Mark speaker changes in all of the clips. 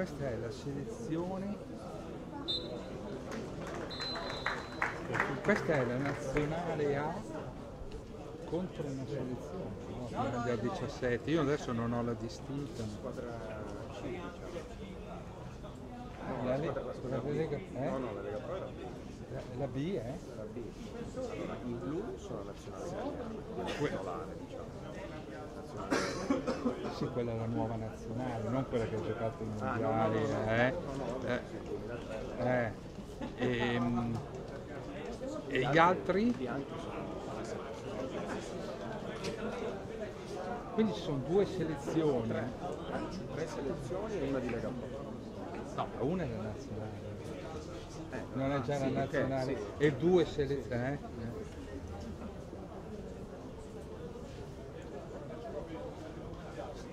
Speaker 1: Questa è la selezione, questa è la nazionale A contro una selezione, no? Agli 17. Io adesso non ho la distinta.
Speaker 2: Squadra C, diciamo.
Speaker 1: La, Le- la Lega,
Speaker 2: B.
Speaker 1: eh?
Speaker 2: No, no, la Lega Pro è la B.
Speaker 1: La, la B, eh?
Speaker 2: La B. Allora, in blu sono nazionale titolare, diciamo. Nazionale
Speaker 1: Sì, quella è la nuova nazionale, non quella che ha giocato i
Speaker 2: Ah, no, no,
Speaker 1: mondiali, eh? Eh,
Speaker 2: sì, 2003.
Speaker 1: eh. Ehm, E, gli altri? Quindi ci sono due selezioni.
Speaker 2: tre selezioni e una di Lega.
Speaker 1: No, una è la nazionale.
Speaker 2: Eh,
Speaker 1: Non è già
Speaker 2: sì,
Speaker 1: la nazionale. E due selezioni. Eh?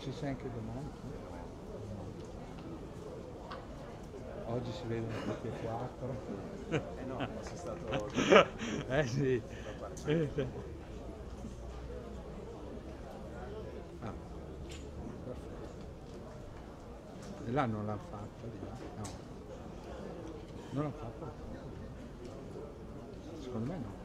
Speaker 1: Ci sei anche domani? Oggi si vedono tutti e quattro.
Speaker 2: Eh no, ma sei stato...
Speaker 1: eh sì. Eh, sì. Ah, perfetto. E là non l'hanno fatta, di là? No. Non l'hanno fatta? Secondo me. No,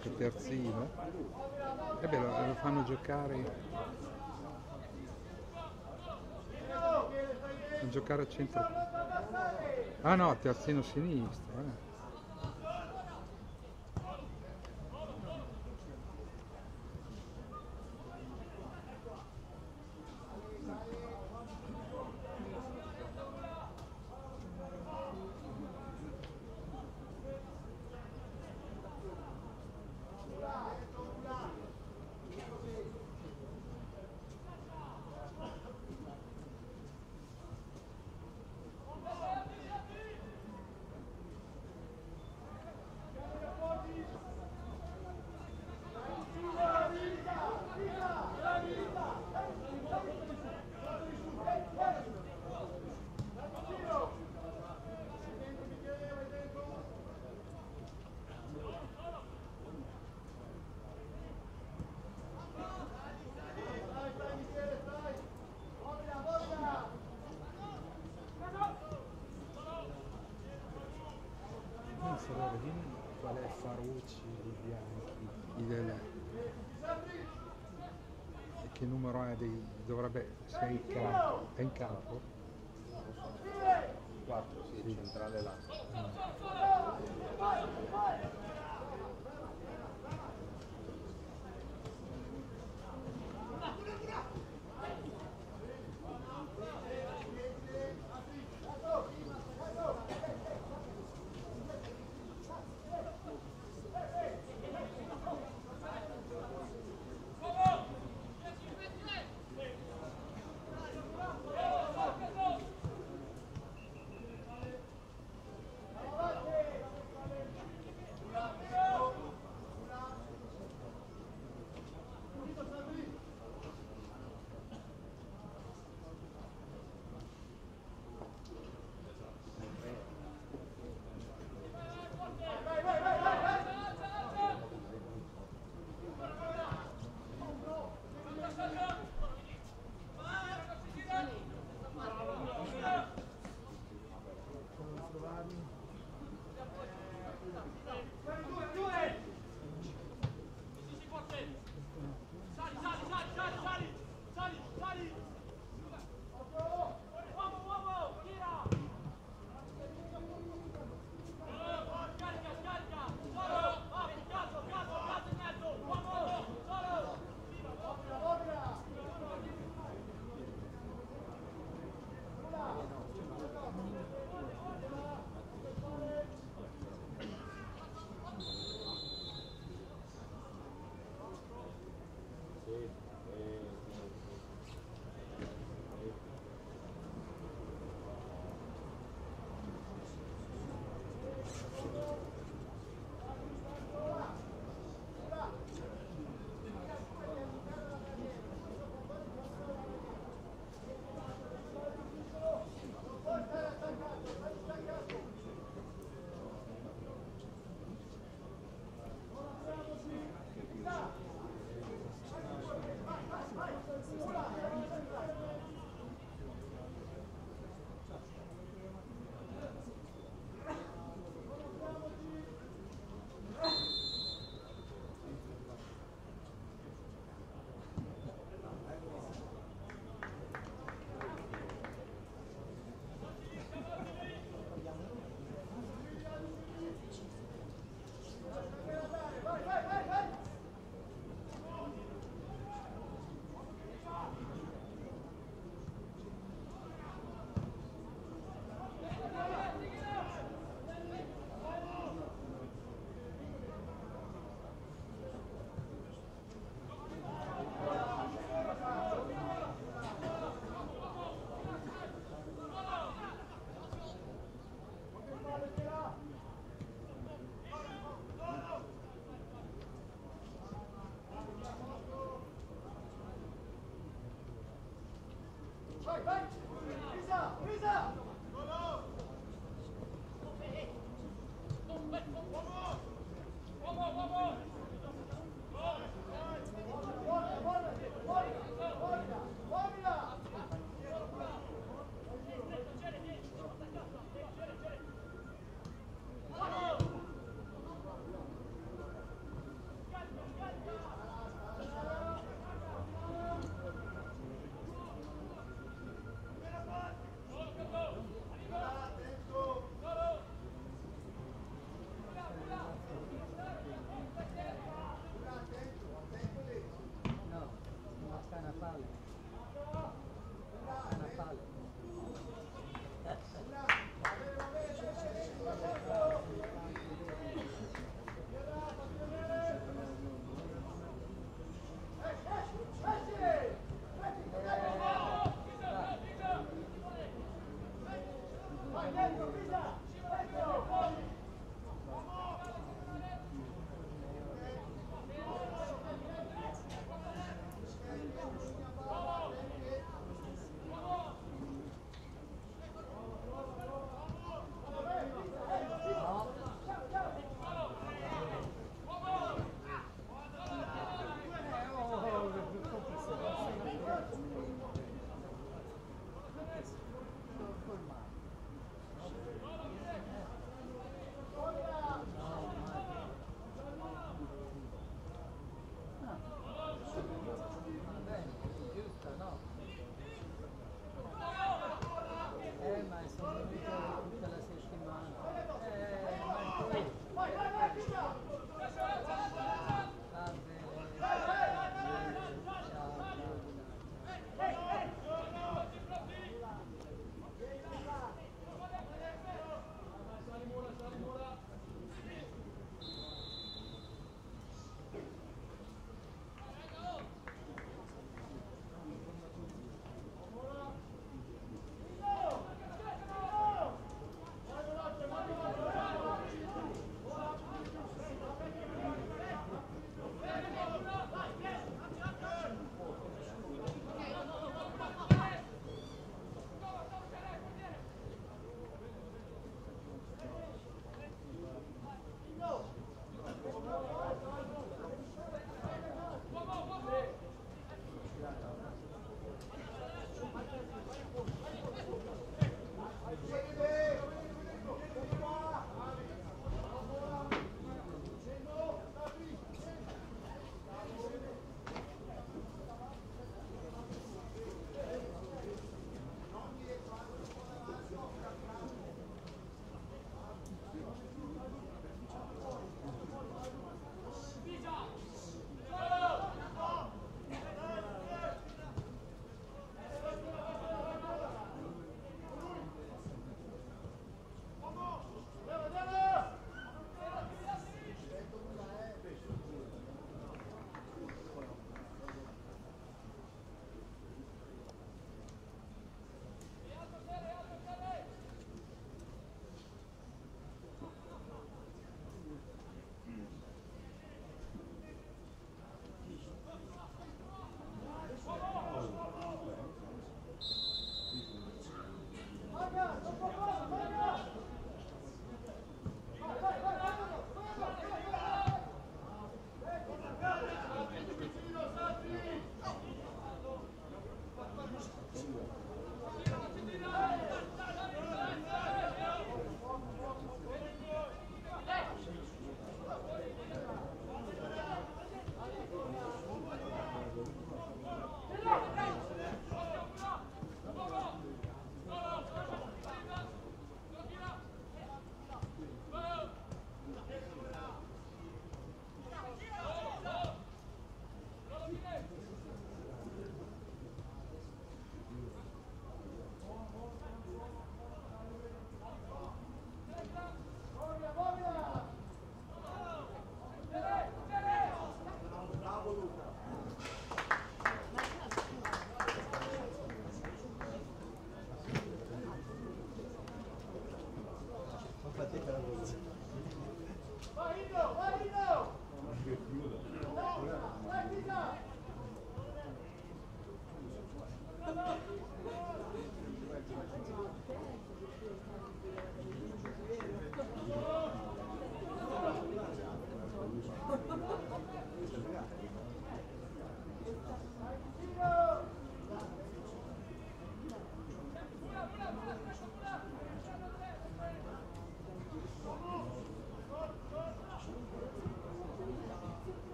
Speaker 1: gioca terzino. E beh, lo, lo fanno giocare. Giocare a centro. Ah no, terzino sinistro. Eh. Non so, guarda, dimmi qual è Farucci di Bianchi. I del- e Che numero dovrebbe. sei in campo. È in campo?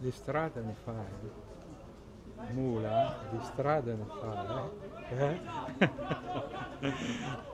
Speaker 1: Di strada ne fa, eh. Mula, di strada ne fa, eh. eh?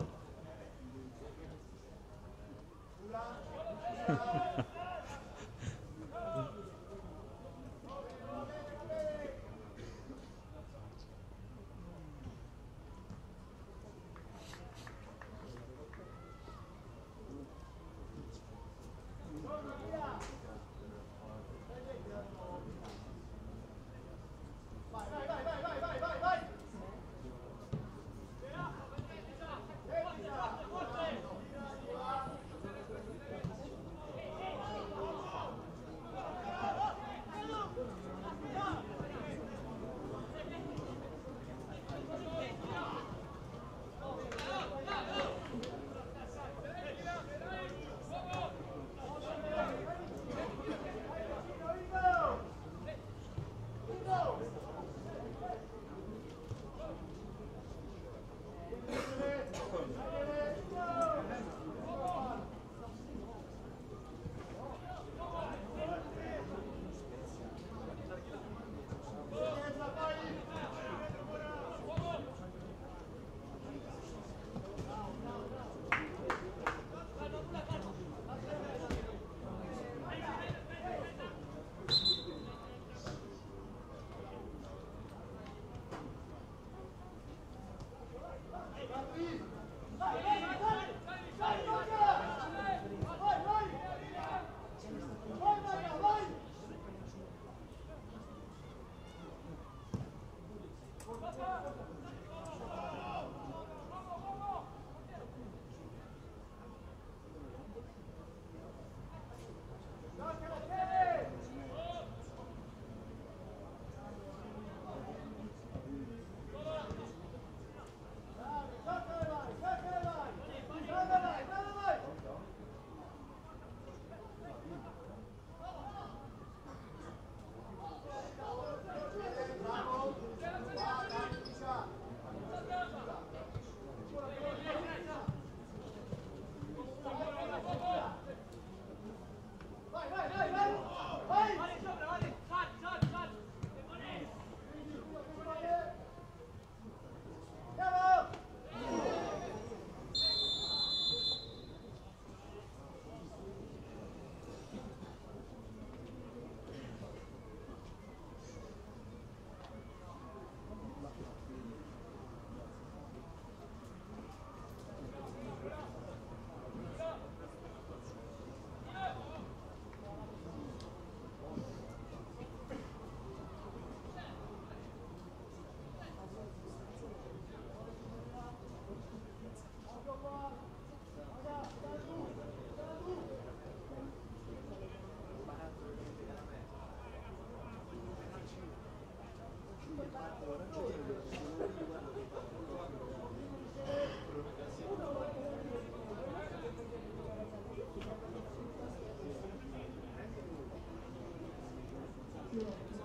Speaker 2: Yeah.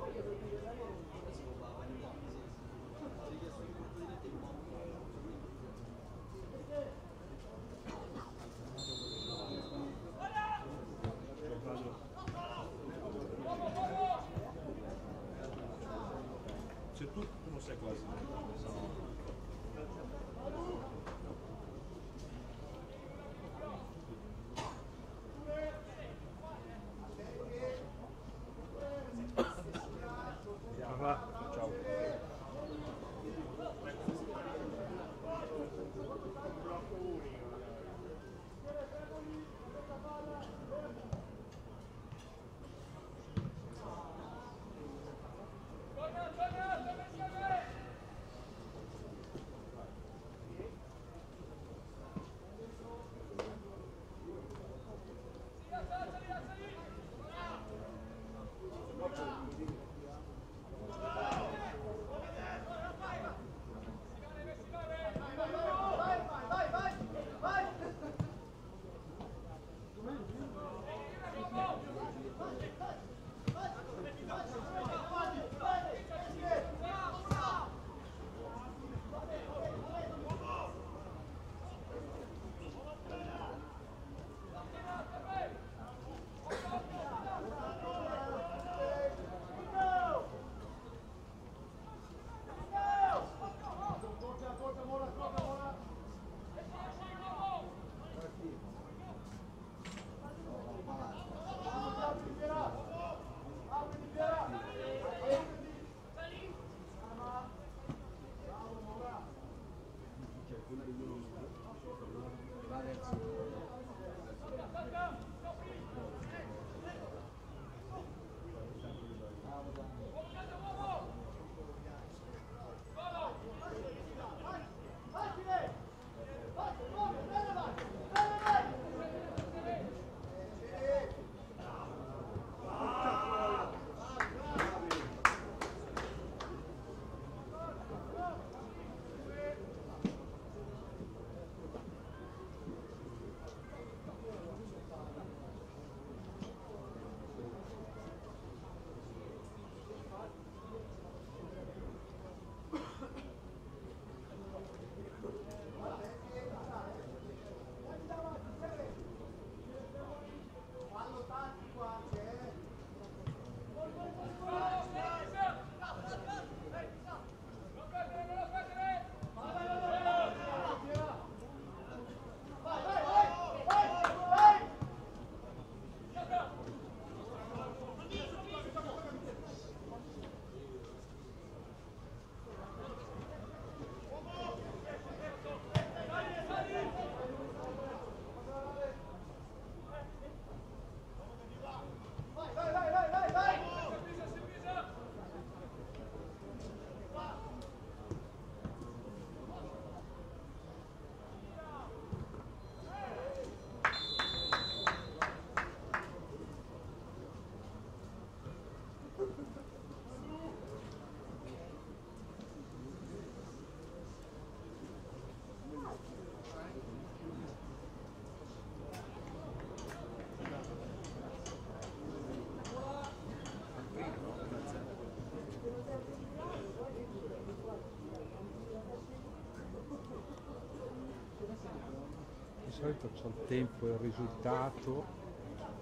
Speaker 1: Solito ho il tempo e il risultato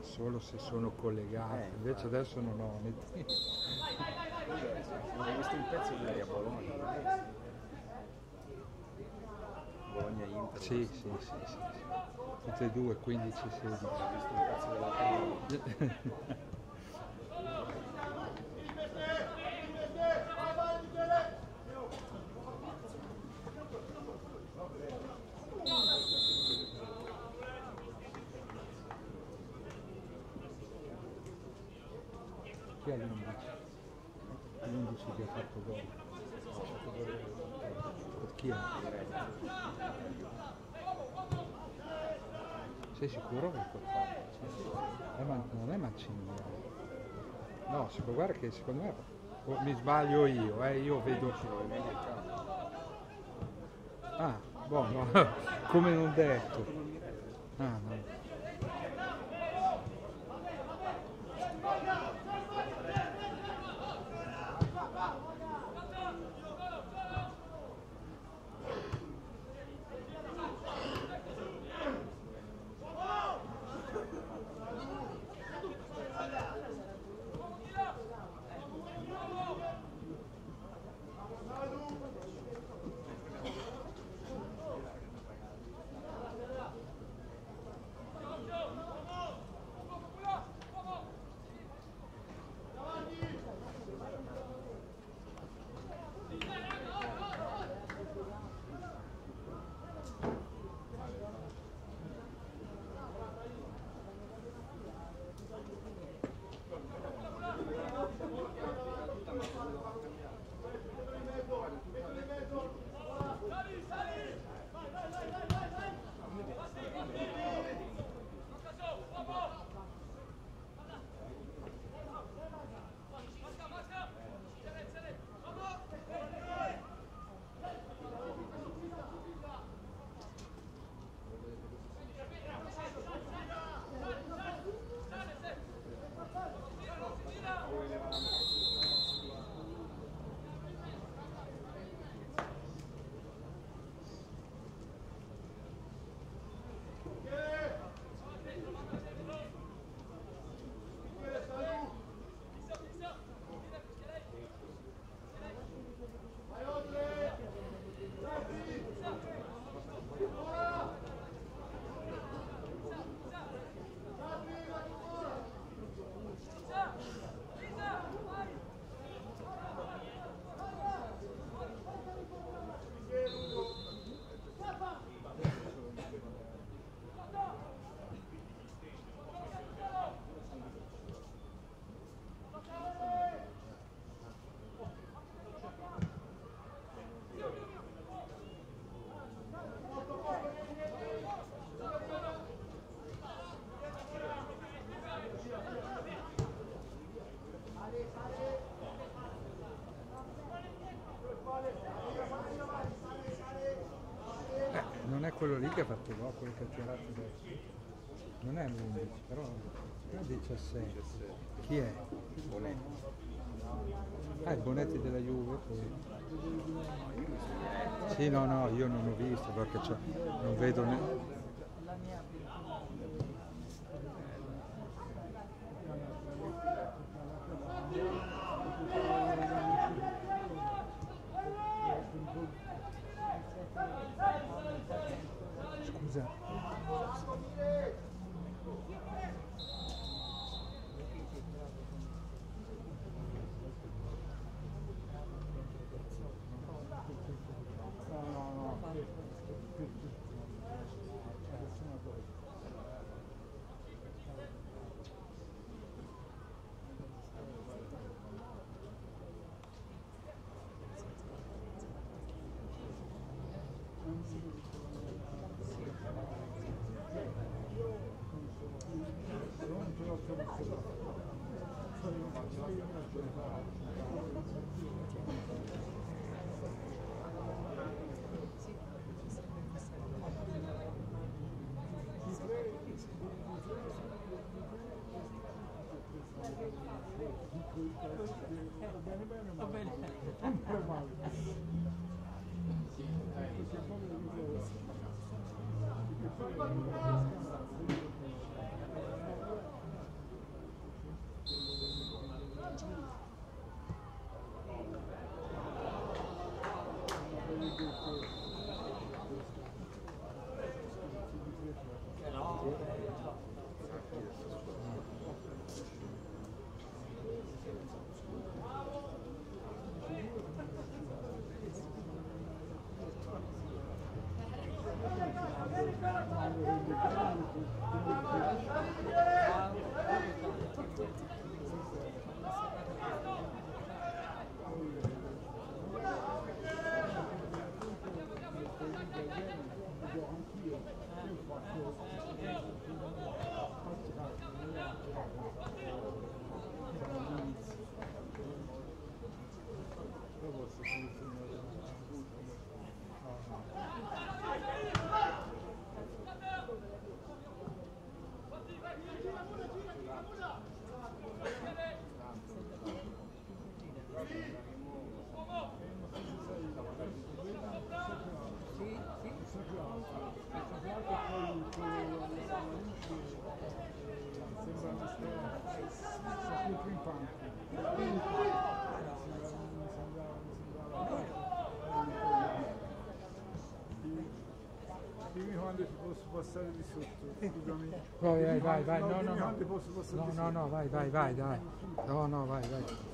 Speaker 1: solo se sono collegato,
Speaker 2: Eh,
Speaker 1: invece
Speaker 2: infatti.
Speaker 1: adesso non ho né tempo.
Speaker 2: Hai visto un pezzo ieri a Bologna? Bologna Inter.
Speaker 1: Sì, sì, sì, sì, sì. Tutte e due, 15 16.
Speaker 2: Ho visto un pezzo della prima.
Speaker 1: Chi è l'11? L'11 che ha fatto gol. Chi è? Sei sicuro che può fare? Ma non è Mancini. No, si può guardare che secondo me o mi sbaglio io, eh, io vedo. Ah, buono, come non detto. Quello lì che ha fatto gol, quello che ha tirato adesso. Non è l'11, però è il 17. Chi è?
Speaker 2: Bonetti.
Speaker 1: Ah, il Bonetti della Juve. poi. Sì, no, no, io non ho visto perché non vedo ne...
Speaker 3: Va bene.
Speaker 4: Passare di sotto, scusami.
Speaker 1: Vai, vai, vai, vai, no, no, no. No, no, no, vai, vai, vai, dai. No, no, vai, vai.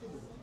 Speaker 1: Eh,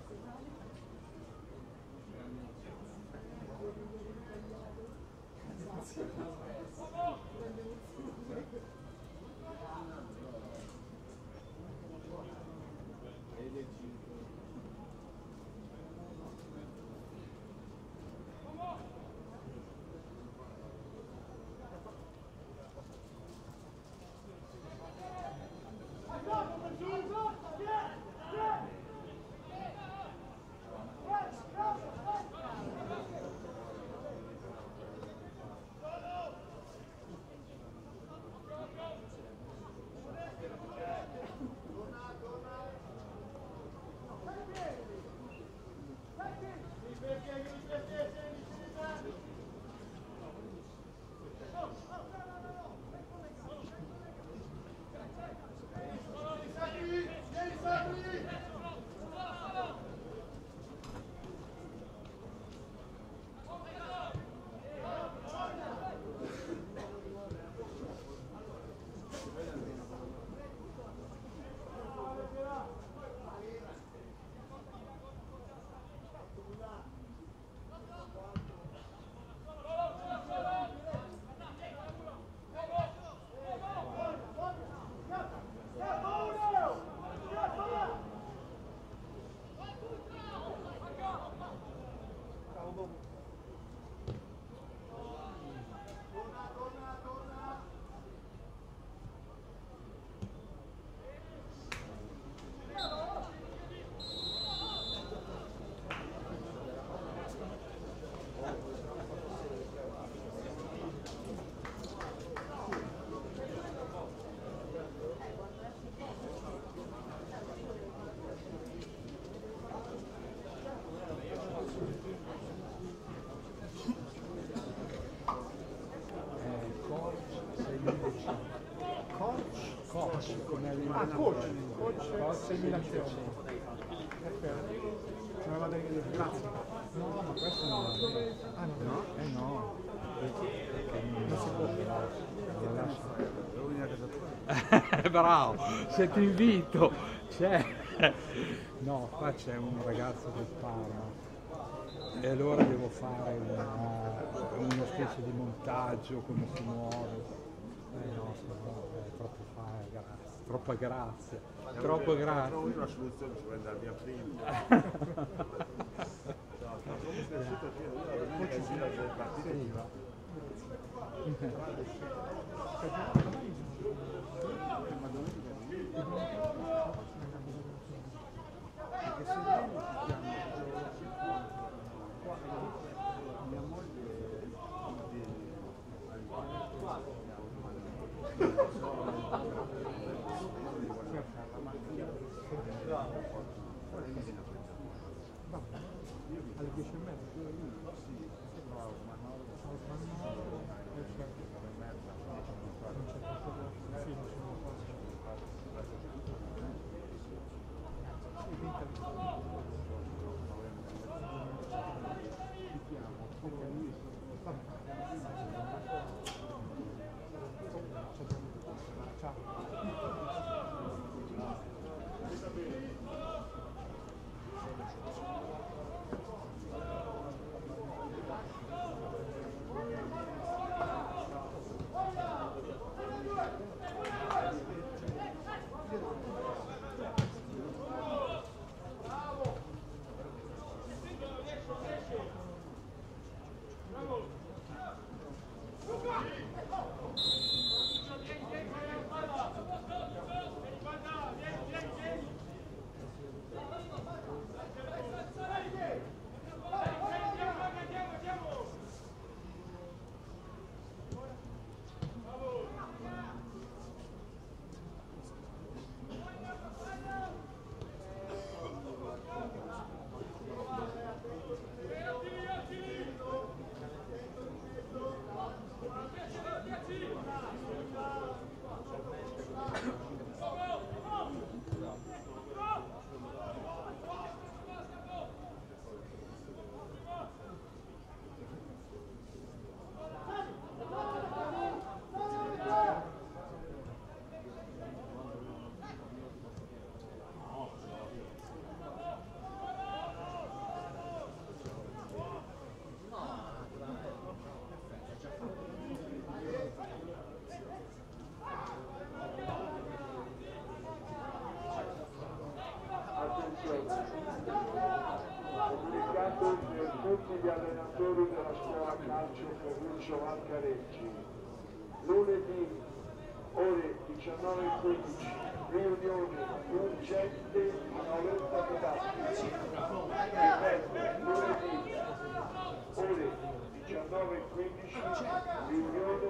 Speaker 4: Ah, coach. Coach
Speaker 1: Coach
Speaker 4: 6.100.
Speaker 1: 6.100.
Speaker 4: Ok. Non.
Speaker 1: No, ma questo bene.
Speaker 4: Ah, no.
Speaker 1: No? Eh no. Non si può. Bravo, se ti invito, c'è. No, qua c'è un ragazzo del Parma e allora devo fare una, una specie di montaggio, come si muove. Eh no, se no, è troppo fare, grazie. Troppa grazia. Troppo
Speaker 2: Trovo
Speaker 1: grazie.
Speaker 2: io una soluzione, vuole andare via prima. No,
Speaker 5: Ferruccio Valcareggi. Lunedì ore 19.15 riunione urgente un'oretta didattica. Ripeto, lunedì ore 19.15 riunione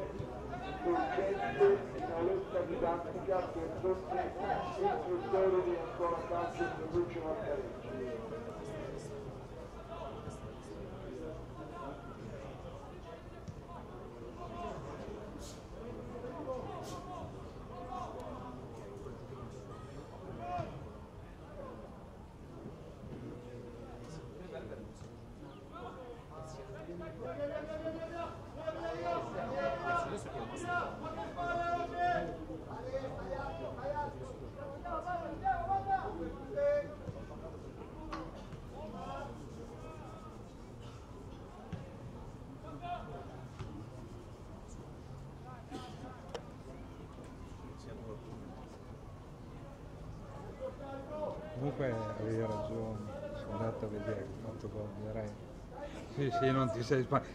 Speaker 5: urgente un'oretta didattica per tutti gli istruttori della scuola calcio Ferruccio Valcareggi.
Speaker 1: Sì, non ti sei sbagliato.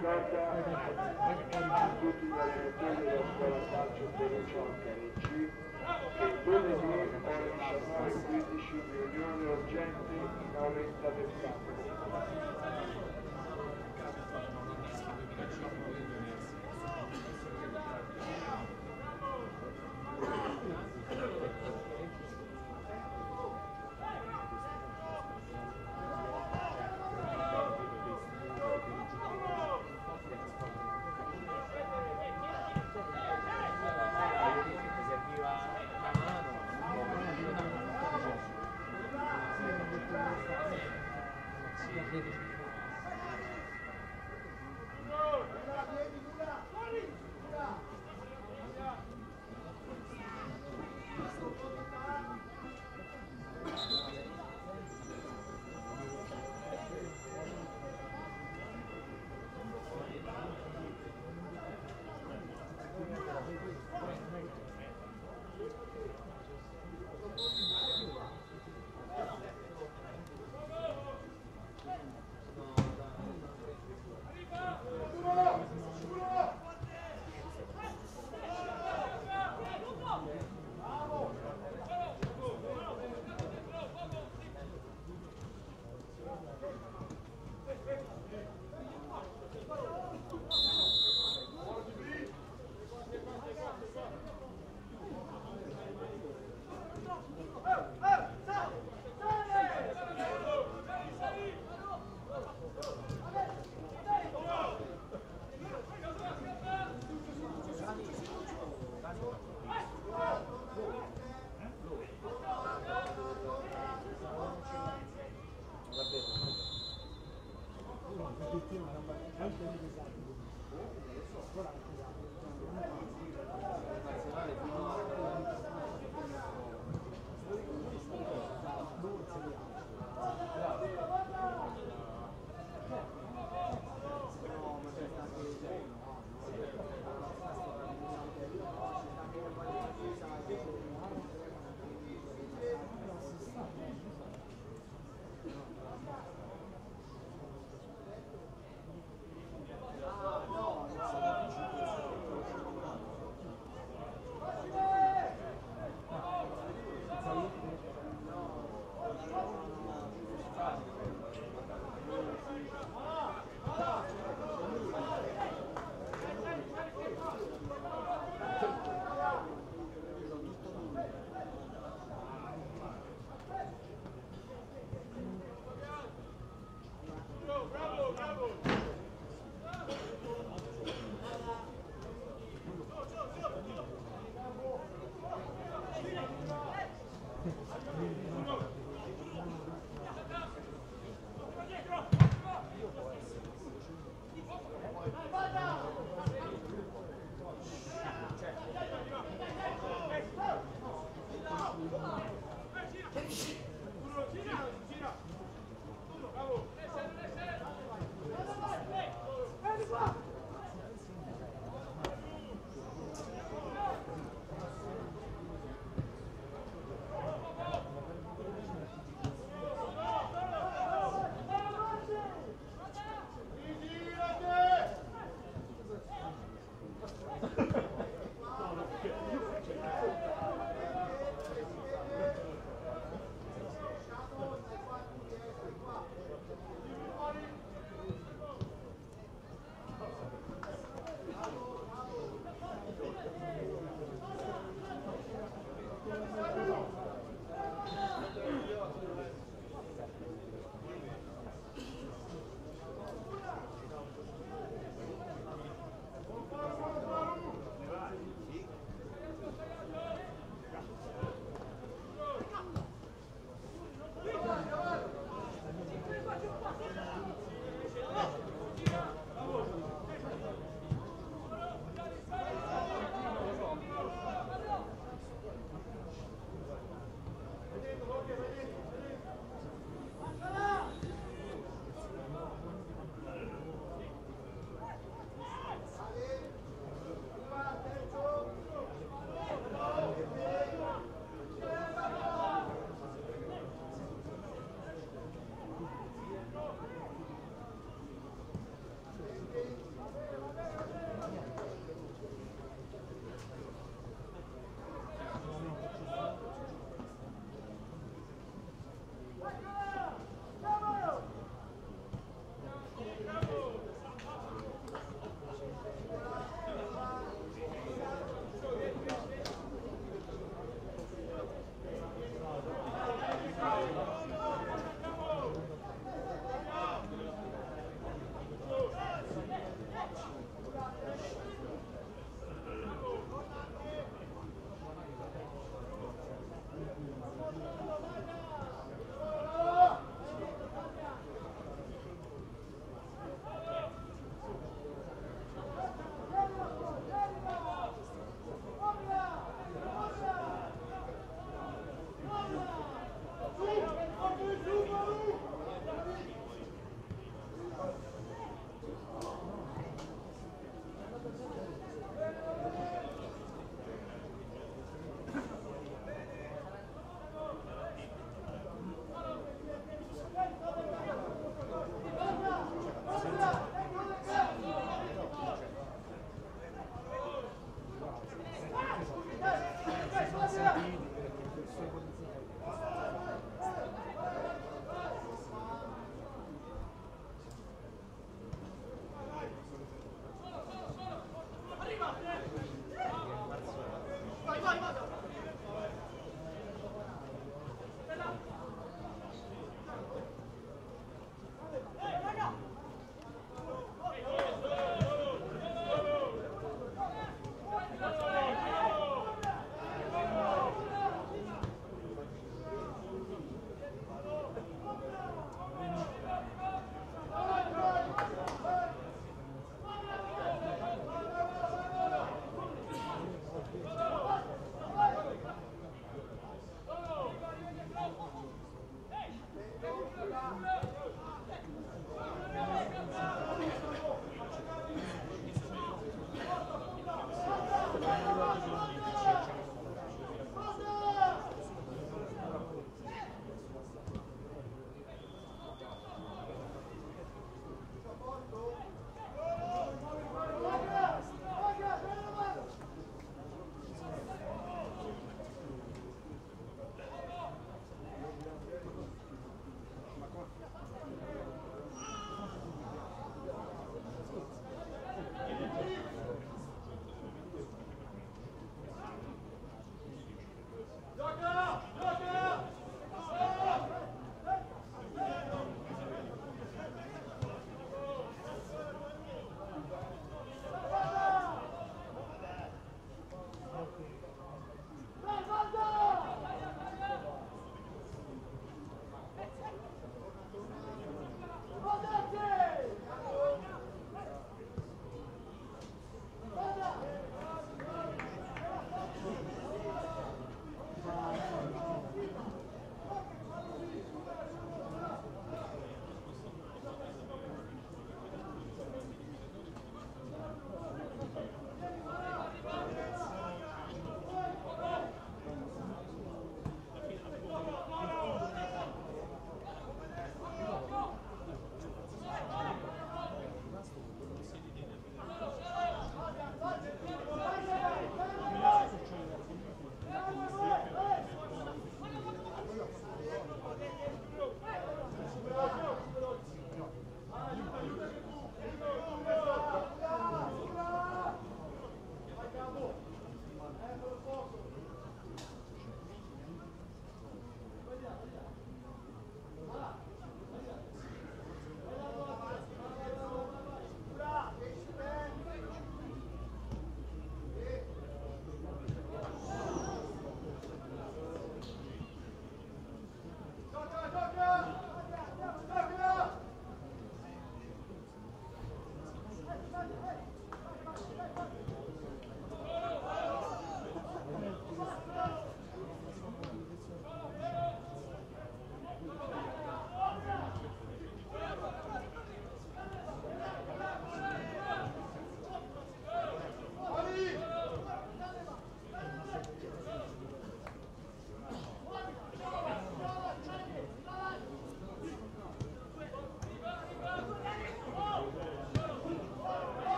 Speaker 4: ricorda tutti i lavoratori della scuola calcio
Speaker 1: Perociò
Speaker 5: Carecci che il lunedì ore 19.15 riunione urgente in aula del campo.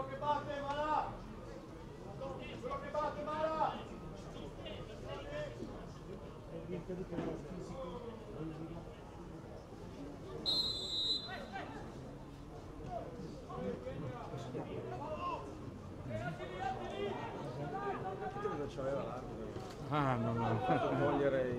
Speaker 6: Quello che batte, che batte,
Speaker 1: va là!
Speaker 2: Ah, no, no.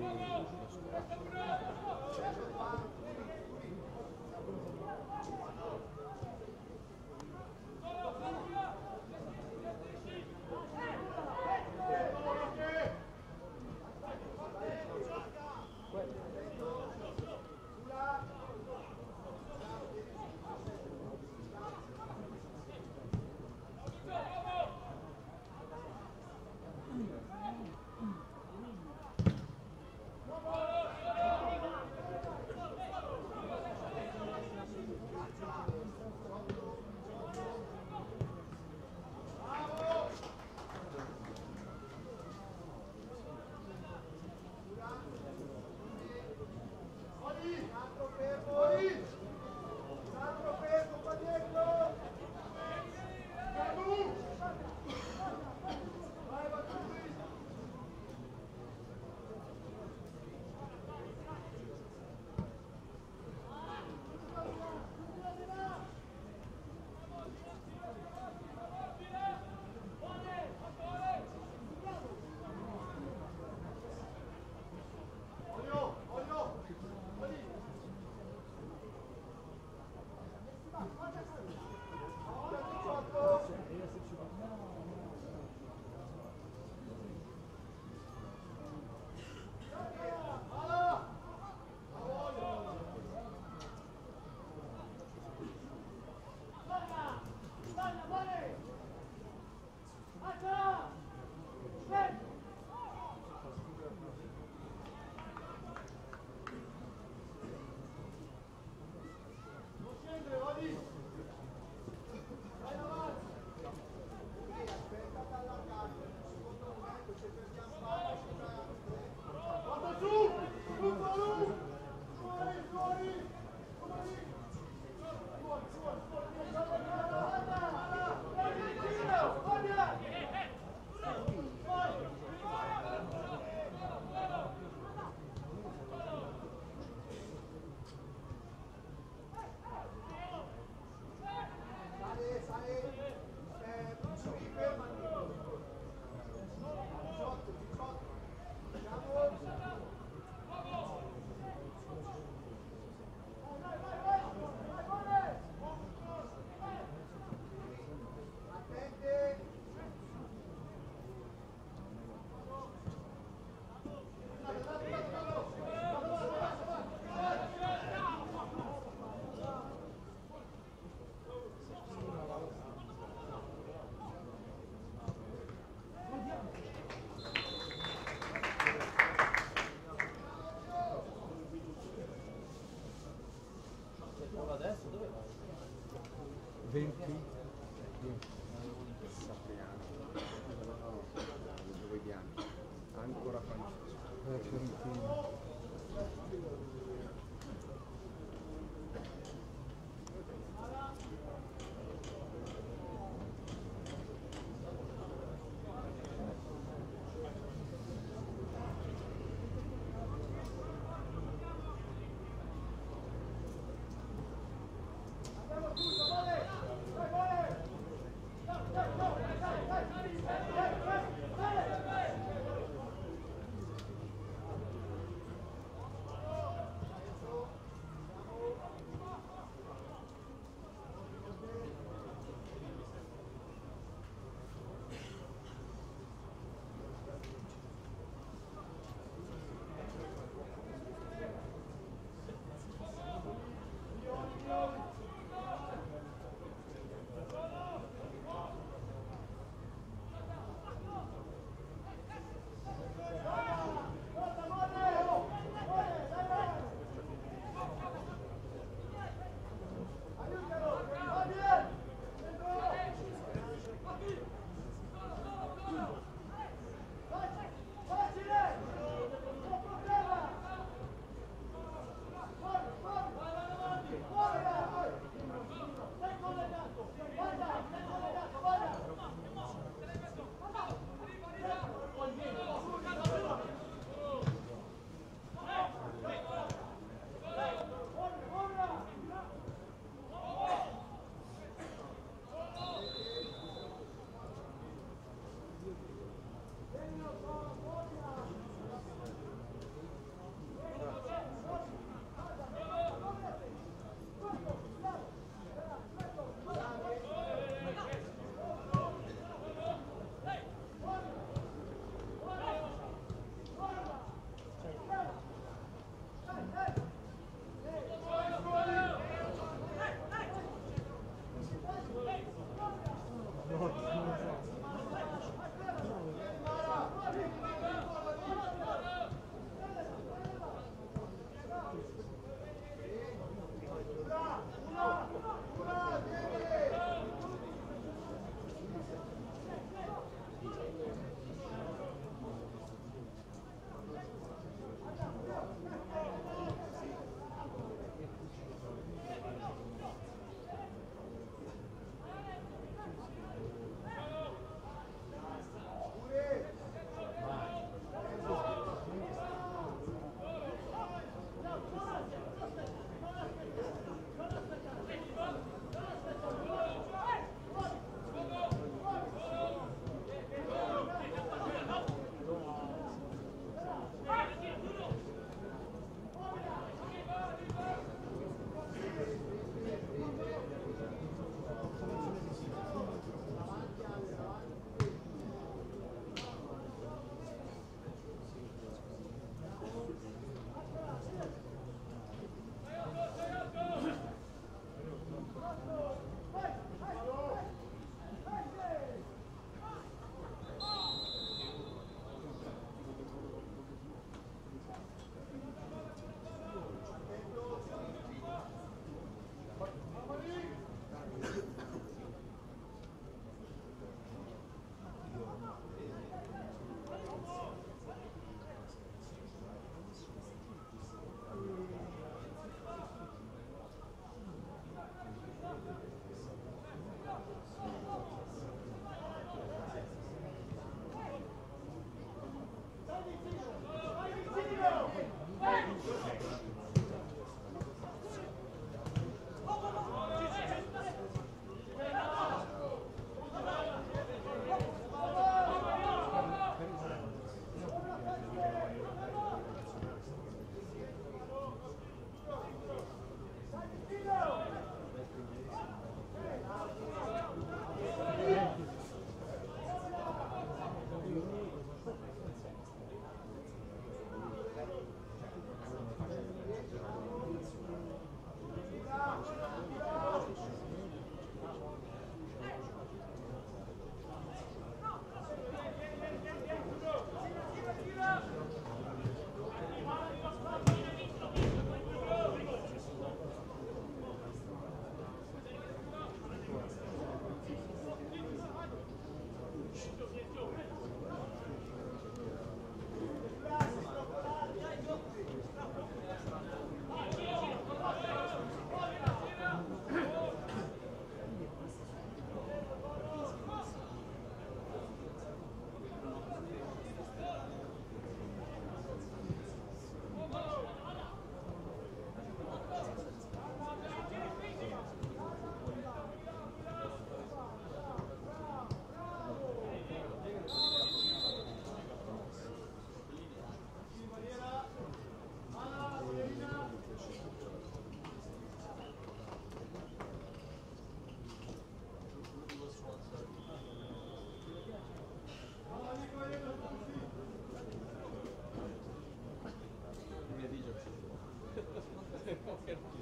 Speaker 5: Bravo!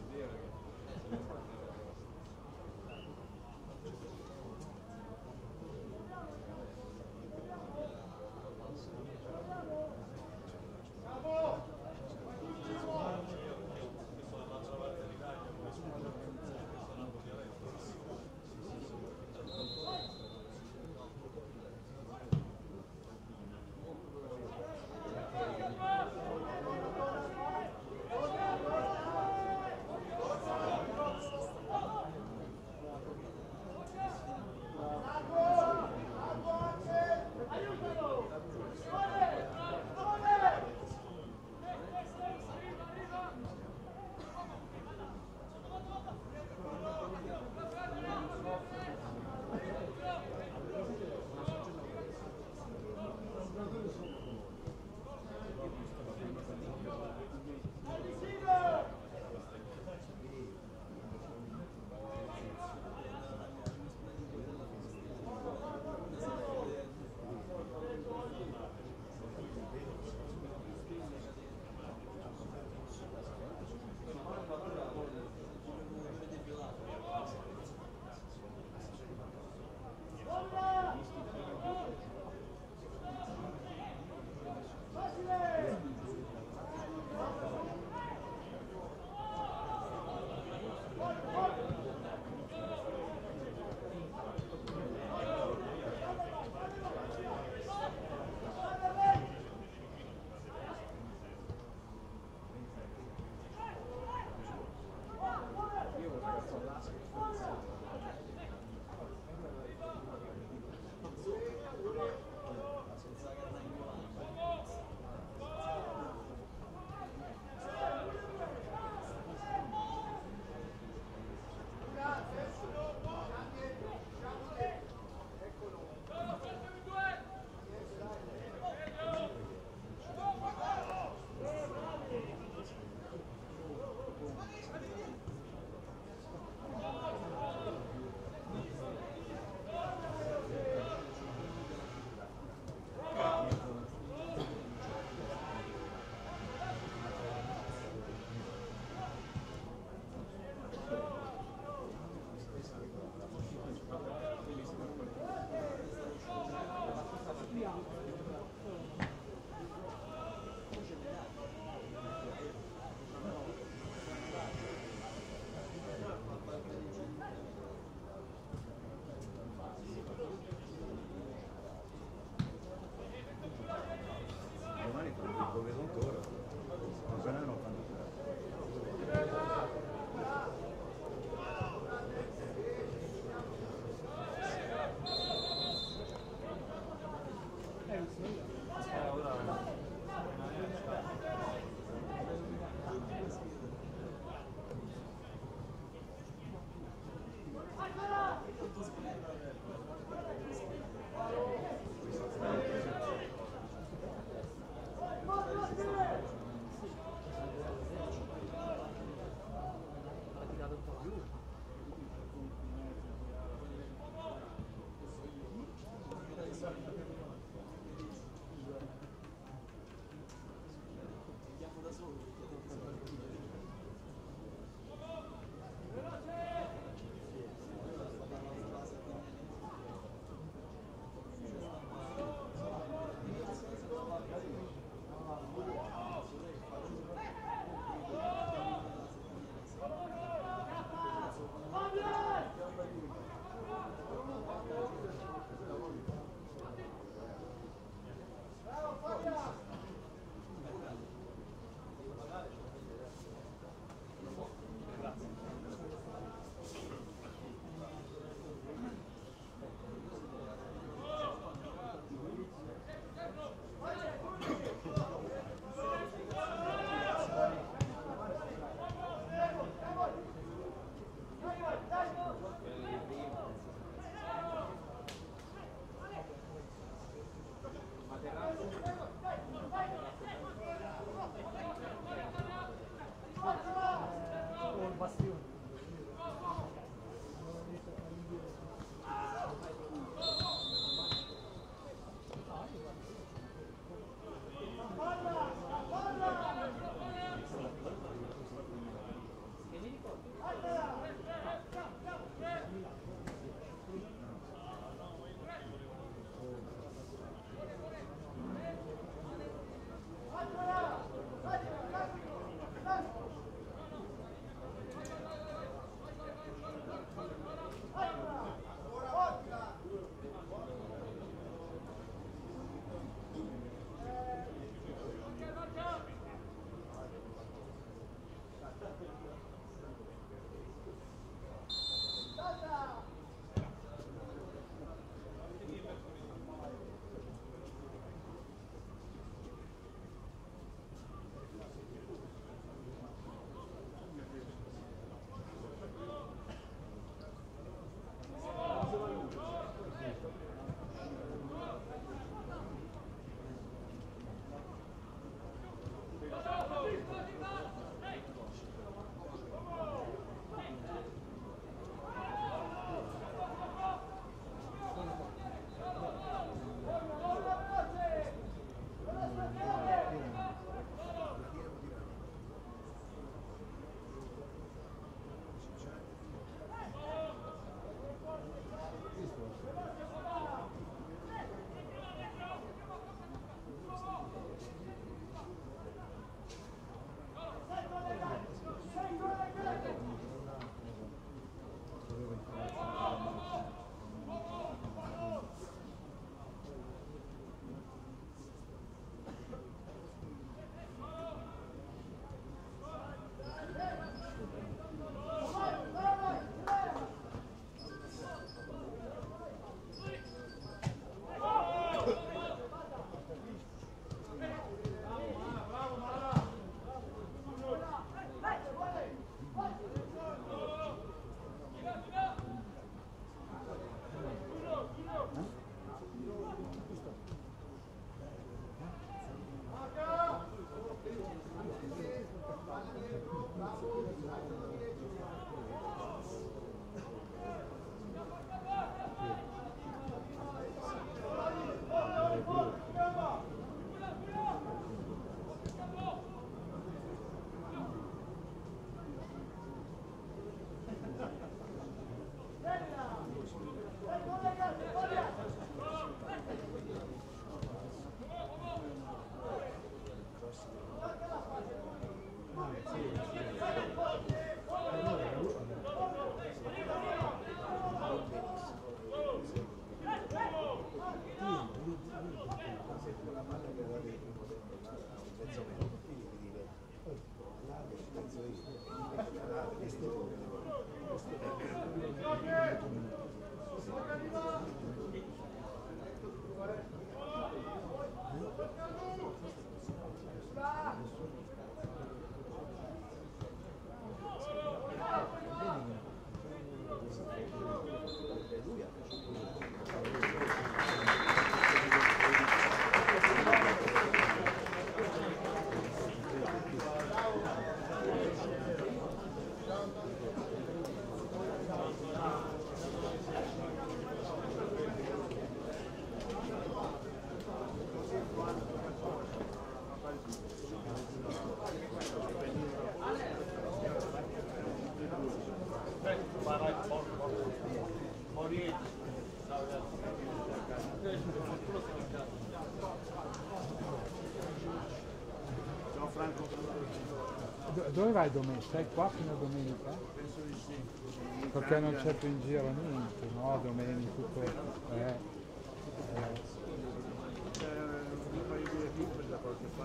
Speaker 1: Vai domenica? Stai qua fino a domenica?
Speaker 2: Penso di sì.
Speaker 1: Perché non c'è più in giro niente, no? Domenica tutto. Eh, eh,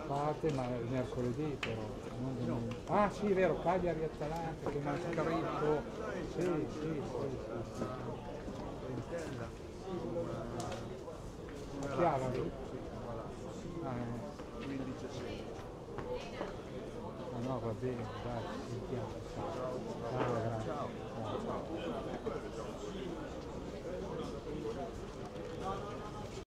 Speaker 2: parte,
Speaker 1: ma mercoledì però, non domenica. Ah sì, è vero, Cagliari Atalanta che mi ha scritto. Sì, sì, sì, sì, sì.
Speaker 2: Stella.
Speaker 1: Chiavari?
Speaker 2: Voilà.
Speaker 1: Ah, eh.
Speaker 2: 15 6.
Speaker 1: Ah, no, va bene,